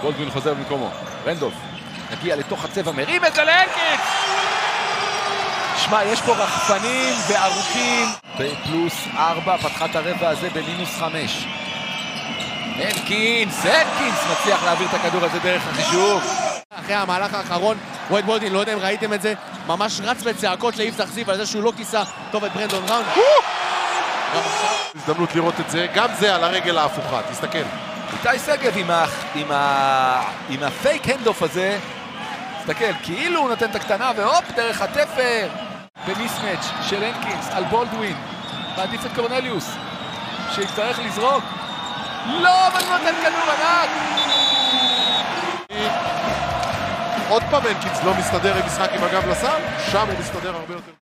גולדווין חוזר במקומו. רנדולף מגיע לתוך הצבע, מרים את זה להנקינס! שמע, יש פה רחפנים וארוכים. בפלוס ארבע, פתחה את הרבע הזה במינוס חמש. הנקינס, הנקינס מצליח להעביר את הכדור הזה דרך החישוב. אחרי המהלך האחרון, וייד בולדין, לא יודע אם ראיתם את זה, ממש רץ בצעקות ליפתח זיו על זה שהוא לא כיסה טוב את ברנדון ראונד. הזדמנות לראות את זה, גם זה על הרגל ההפוכה, תסתכל. איתי שגב עם, ה... עם, ה... עם ה fake handoff הזה, תסתכל, כאילו הוא נותן את הקטנה והופ, דרך התפר. ב mismatch של הנקינס על בולדווין, מעדיף את קורנליוס, שיצטרך לזרוק. לא, אבל הוא נותן כדור ענק! עוד פעם הנקינס לא מסתדר עם משחק עם הגב לסל, שם הוא מסתדר הרבה יותר.